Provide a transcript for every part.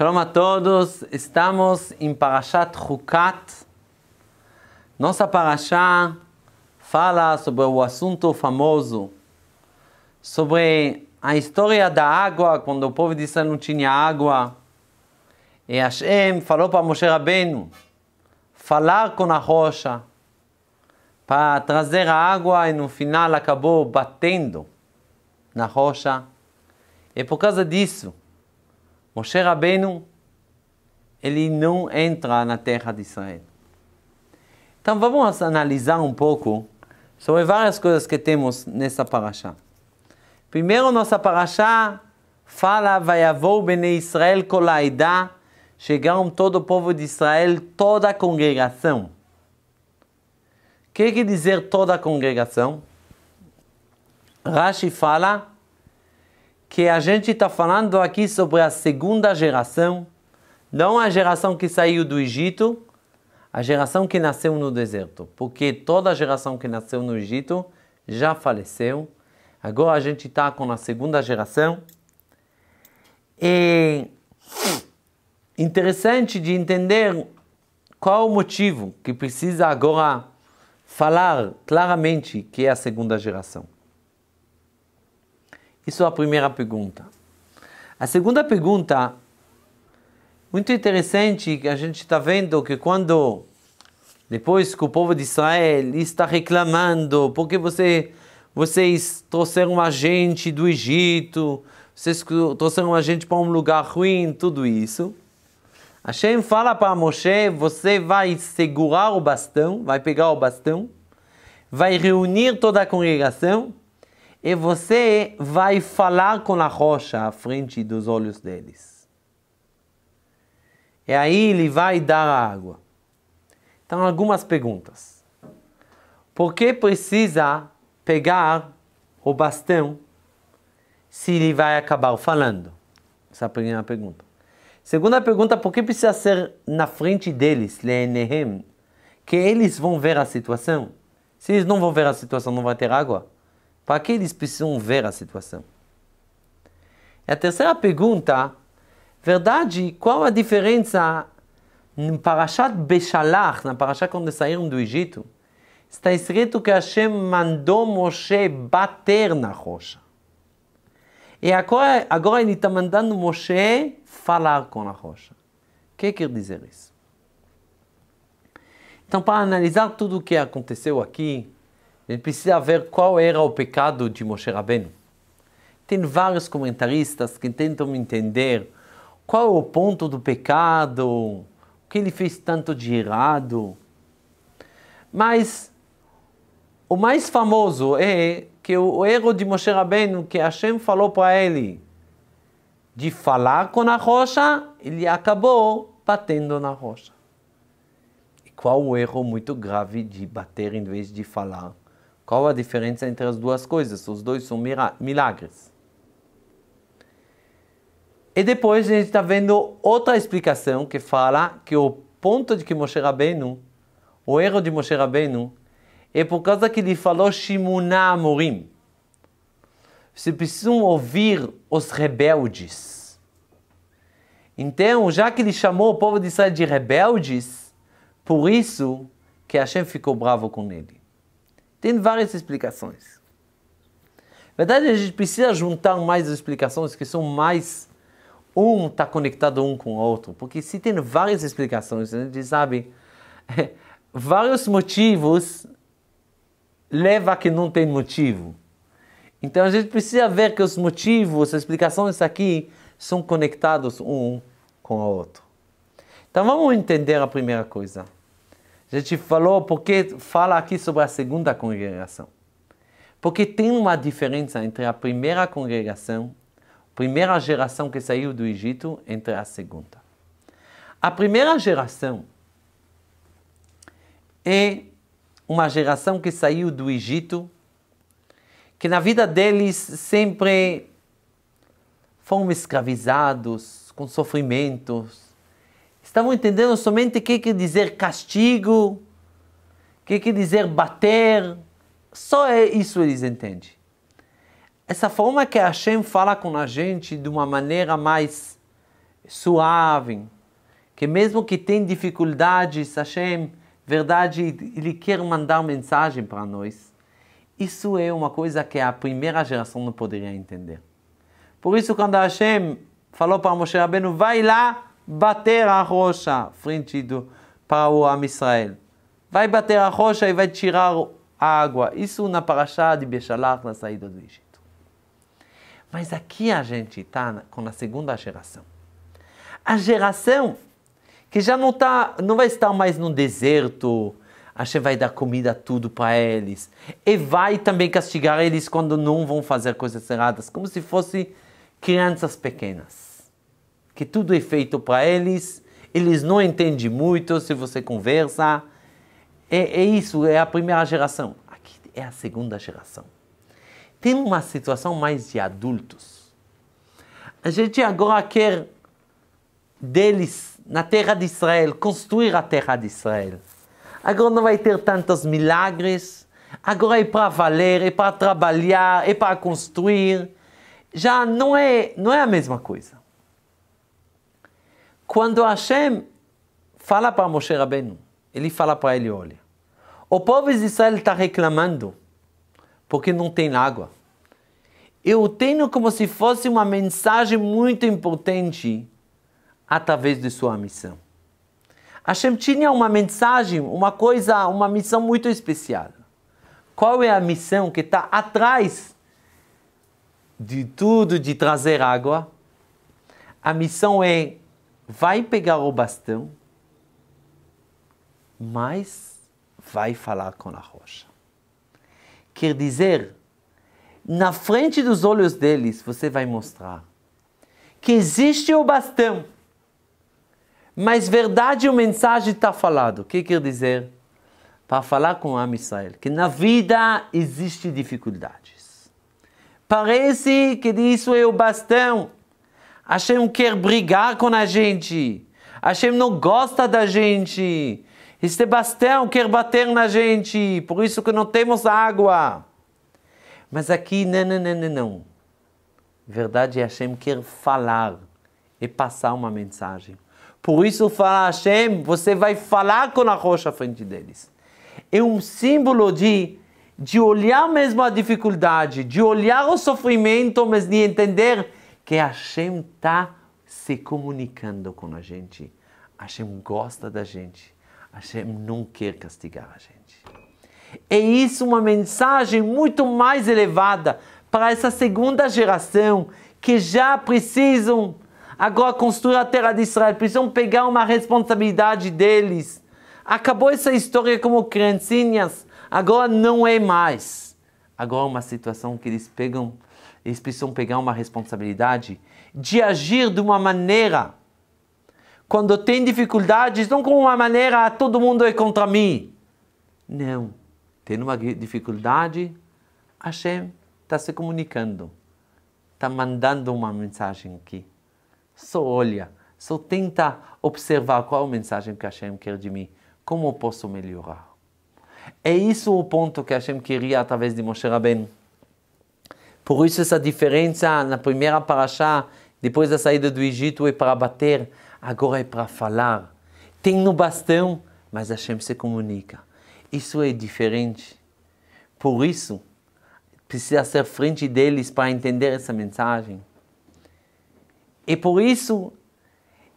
Shalom a todos, estamos em Parashat Chukat. Nossa Parashá fala sobre o assunto famoso, sobre a história da água, quando o povo de Israel não tinha água. E Hashem falou para Moshe Rabbeinu falar com a rocha para trazer a água e no final acabou batendo na rocha. E por causa disso, Moshe Rabbeinu, ele não entra na terra de Israel. Então vamos analisar um pouco sobre várias coisas que temos nessa paraxá. Primeiro, nossa paraxá fala, Vayavou Bnei Israel Kolaida, chegaram todo o povo de Israel, toda a congregação. O que quer dizer toda a congregação? Rashi fala que a gente está falando aqui sobre a segunda geração, não a geração que saiu do Egito, a geração que nasceu no deserto, porque toda a geração que nasceu no Egito já faleceu. Agora a gente está com a segunda geração. E interessante de entender qual o motivo que precisa agora falar claramente que é a segunda geração. Isso é a primeira pergunta. A segunda pergunta, muito interessante, que a gente está vendo que quando, depois que o povo de Israel está reclamando, porque você, vocês trouxeram a gente do Egito, vocês trouxeram a gente para um lugar ruim, tudo isso. Hashem fala para Moshe, você vai segurar o bastão, vai pegar o bastão, vai reunir toda a congregação e você vai falar com a rocha à frente dos olhos deles. E aí ele vai dar a água. Então, algumas perguntas. Por que precisa pegar o bastão se ele vai acabar falando? Essa é a primeira pergunta. Segunda pergunta, por que precisa ser na frente deles, Lenehem, que eles vão ver a situação? Se eles não vão ver a situação, não vai ter água. Para que eles precisam ver a situação? E a terceira pergunta, verdade, qual a diferença em Parashat Beshalach, na Parashat quando saíram do Egito, está escrito que Hashem mandou Moshe bater na rocha. E agora, agora ele está mandando Moshe falar com a rocha. O que quer dizer isso? Então, para analisar tudo o que aconteceu aqui, gente precisa ver qual era o pecado de Moshe Rabbeinu. Tem vários comentaristas que tentam entender qual é o ponto do pecado, o que ele fez tanto de errado. Mas o mais famoso é que o erro de Moshe Rabbeinu, que Hashem falou para ele de falar com a rocha, ele acabou batendo na rocha. E qual o erro muito grave de bater em vez de falar? Qual a diferença entre as duas coisas? Os dois são milagres. E depois a gente está vendo outra explicação que fala que o ponto de que Moshe Rabbeinu, o erro de Moshe Rabbeinu, é por causa que ele falou Shimuna Amorim. Você precisa ouvir os rebeldes. Então, já que ele chamou o povo de Israel de rebeldes, por isso que Hashem ficou bravo com ele. Tem várias explicações. Na verdade, a gente precisa juntar mais explicações que são mais. Um está conectado um com o outro. Porque se tem várias explicações, a gente sabe, vários motivos leva a que não tem motivo. Então a gente precisa ver que os motivos, as explicações aqui são conectados um com o outro. Então vamos entender a primeira coisa. A gente falou porque fala aqui sobre a segunda congregação. Porque tem uma diferença entre a primeira congregação, primeira geração que saiu do Egito, entre a segunda. A primeira geração é uma geração que saiu do Egito, que na vida deles sempre foram escravizados, com sofrimentos, estavam entendendo somente o que quer dizer castigo, o que quer dizer bater. Só é isso eles entendem. Essa forma que Hashem fala com a gente de uma maneira mais suave, que mesmo que tem dificuldades, Hashem, verdade, ele quer mandar mensagem para nós. Isso é uma coisa que a primeira geração não poderia entender. Por isso, quando Hashem falou para Moshe Rabbeinu, vai lá bater a rocha frente do, para o Am Israel. Vai bater a rocha e vai tirar a água. Isso na Parashá de Bechalach, na saída do Egito. Mas aqui a gente está com a segunda geração. A geração que já não, tá, não vai estar mais no deserto, Hashem vai dar comida tudo para eles. E vai também castigar eles quando não vão fazer coisas erradas, como se fossem crianças pequenas. Que tudo é feito para eles, eles não entendem muito se você conversa. É, é isso, é a primeira geração. Aqui é a segunda geração. Tem uma situação mais de adultos. A gente agora quer deles na terra de Israel, construir a terra de Israel. Agora não vai ter tantos milagres, agora é para valer, é para trabalhar, é para construir. Já não é, não é a mesma coisa. Quando Hashem fala para Moshe Rabbeinu, ele fala para ele, olha, o povo de Israel está reclamando porque não tem água. Eu tenho como se fosse uma mensagem muito importante através de sua missão. Hashem tinha uma mensagem, uma coisa, uma missão muito especial. Qual é a missão que está atrás de tudo de trazer água? A missão é vai pegar o bastão, mas vai falar com a rocha. Quer dizer, na frente dos olhos deles, você vai mostrar que existe o bastão, mas verdade ou mensagem está falado. O que quer dizer? Para falar com Am Israel, que na vida existe dificuldades. Parece que isso é o bastão. Hashem quer brigar com a gente. Hashem não gosta da gente. Este bastão quer bater na gente, por isso que não temos água. Mas aqui, não, não, não, não, não. Verdade, Hashem quer falar e passar uma mensagem. Por isso fala Hashem, você vai falar com a rocha à frente deles. É um símbolo de, de olhar mesmo a dificuldade, de olhar o sofrimento, mas de entender que Hashem está se comunicando com a gente. Hashem gosta da gente. Hashem não quer castigar a gente. É isso uma mensagem muito mais elevada para essa segunda geração que já precisam agora construir a terra de Israel, precisam pegar uma responsabilidade deles. Acabou essa história como criancinhas, agora não é mais. Agora é uma situação que eles pegam, eles precisam pegar uma responsabilidade de agir de uma maneira quando tem dificuldades, não com uma maneira ah, todo mundo é contra mim. Não. Tem uma dificuldade, Hashem está se comunicando, está mandando uma mensagem aqui. Só olha, só tenta observar qual a mensagem que Hashem quer de mim, como eu posso melhorar. É isso o ponto que Hashem queria através de Moshe Rabbeinu. Por isso essa diferença na primeira paraxá, depois da saída do Egito, é para bater agora é para falar. Tem no bastão, mas Hashem se comunica. Isso é diferente. Por isso, precisa ser frente deles para entender essa mensagem. E por isso,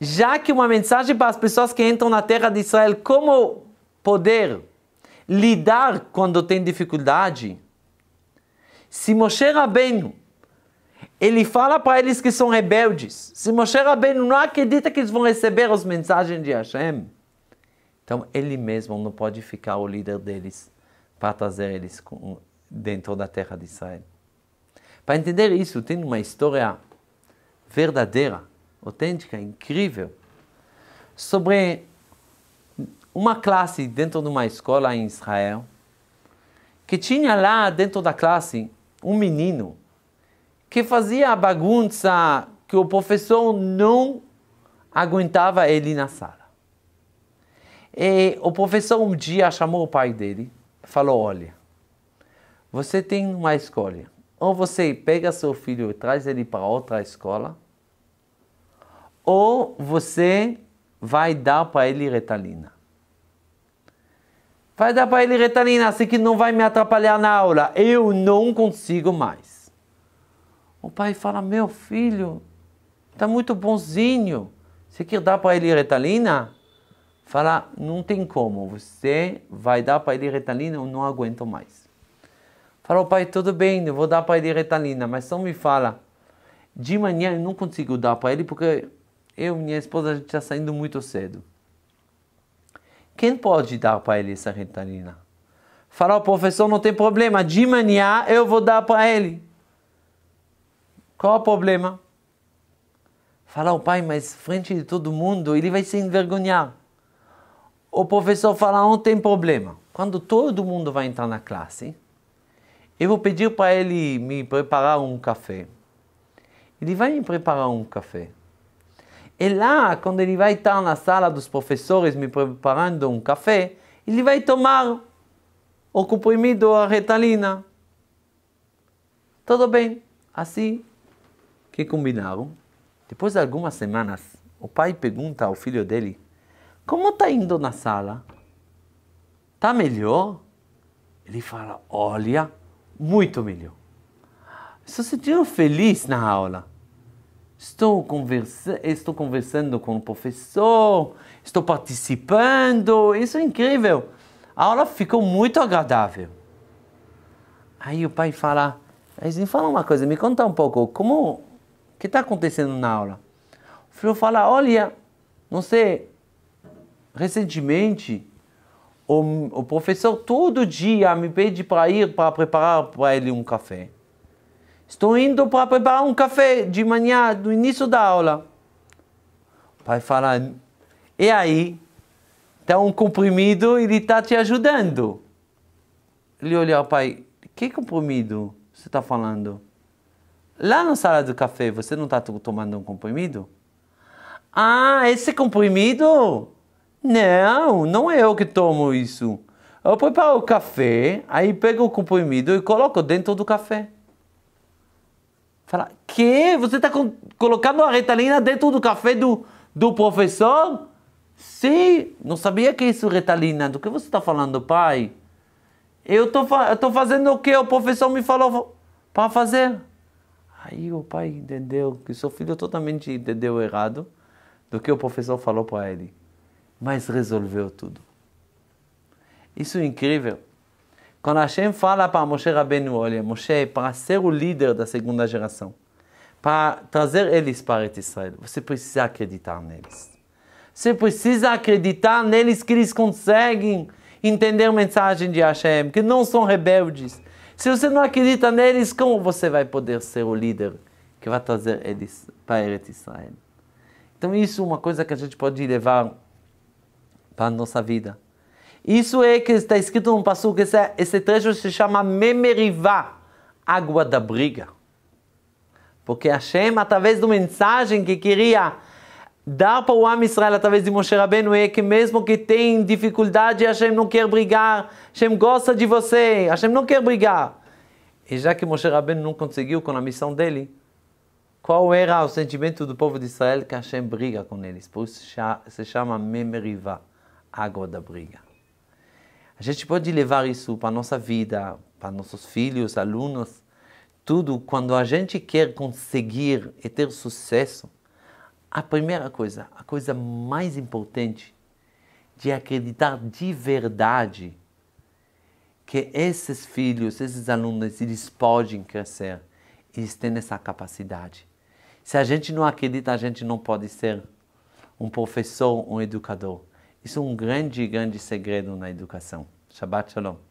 já que uma mensagem para as pessoas que entram na terra de Israel, como poder lidar quando tem dificuldade? Se Moshe Rabbeinu ele fala para eles que são rebeldes. Se Moshe Rabbeinu não acredita que eles vão receber as mensagens de Hashem, então ele mesmo não pode ficar o líder deles para trazer eles dentro da terra de Israel. Para entender isso, tem uma história verdadeira, autêntica, incrível, sobre uma classe dentro de uma escola em Israel, que tinha lá dentro da classe um menino que fazia a bagunça que o professor não aguentava ele na sala. E o professor um dia chamou o pai dele falou: Olha, você tem uma escolha. Ou você pega seu filho e traz ele para outra escola, ou você vai dar para ele retalina. Vai dar para ele retalina, assim que não vai me atrapalhar na aula. Eu não consigo mais. O pai fala: Meu filho, está muito bonzinho. Você quer dar para ele retalina? Fala: Não tem como. Você vai dar para ele retalina, eu não aguento mais. Fala: Pai, tudo bem, eu vou dar para ele retalina, mas só me fala. De manhã eu não consigo dar para ele porque eu e minha esposa a gente está saindo muito cedo. Quem pode dar para ele essa retalina? Falar, o professor não tem problema, de manhã eu vou dar para ele. Qual o problema? Falar, o pai, mas frente de todo mundo, ele vai se envergonhar. O professor fala, não tem problema. Quando todo mundo vai entrar na classe, eu vou pedir para ele me preparar um café. Ele vai me preparar um café. E lá, quando ele vai estar na sala dos professores me preparando um café, ele vai tomar o comprimido, a retalina. Tudo bem. Assim que combinaram. Depois de algumas semanas, o pai pergunta ao filho dele: Como está indo na sala? Está melhor? Ele fala: Olha, muito melhor. Estou sentindo feliz na aula. Estou, conversa estou conversando com o professor, estou participando, isso é incrível. A aula ficou muito agradável. Aí o pai fala, me fala uma coisa, me conta um pouco, como, o que está acontecendo na aula? O filho fala, olha, não sei, recentemente o, o professor todo dia me pede para ir para preparar para ele um café. Estou indo para preparar um café de manhã, no início da aula. O pai fala, e aí? Está um comprimido, ele está te ajudando. Ele olha pai, que comprimido você está falando? Lá na sala do café, você não está tomando um comprimido? Ah, esse comprimido? Não, não é eu que tomo isso. Eu preparo o café, aí pego o comprimido e coloco dentro do café. Fala, que? Você está colocando a retalina dentro do café do, do professor? Sim, não sabia que isso é retalina. Do que você está falando, pai? Eu estou fazendo o que o professor me falou para fazer. Aí o pai entendeu que seu filho totalmente entendeu errado do que o professor falou para ele. Mas resolveu tudo. Isso é incrível. Quando Hashem fala para Moshe Rabbeinu, olha, Moshe, para ser o líder da segunda geração, para trazer eles para Israel, você precisa acreditar neles. Você precisa acreditar neles que eles conseguem entender a mensagem de Hashem, que não são rebeldes. Se você não acredita neles, como você vai poder ser o líder que vai trazer eles para Israel? Então isso é uma coisa que a gente pode levar para a nossa vida. Isso é que está escrito no passo que esse, esse trecho se chama Memerivá, água da briga. Porque Hashem, através da mensagem que queria dar para o Am Israel através de Moshe Rabbeinu é que mesmo que tem dificuldade, Hashem não quer brigar, Hashem gosta de você, Hashem não quer brigar. E já que Moshe Rabbeinu não conseguiu com a missão dele, qual era o sentimento do povo de Israel que Hashem briga com eles? Por isso se chama Memerivá, água da briga. A gente pode levar isso para a nossa vida, para nossos filhos, alunos, tudo. Quando a gente quer conseguir e ter sucesso, a primeira coisa, a coisa mais importante, de acreditar de verdade que esses filhos, esses alunos, eles podem crescer, eles têm essa capacidade. Se a gente não acredita, a gente não pode ser um professor, um educador. Isso é um grande, grande segredo na educação. Shabbat Shalom.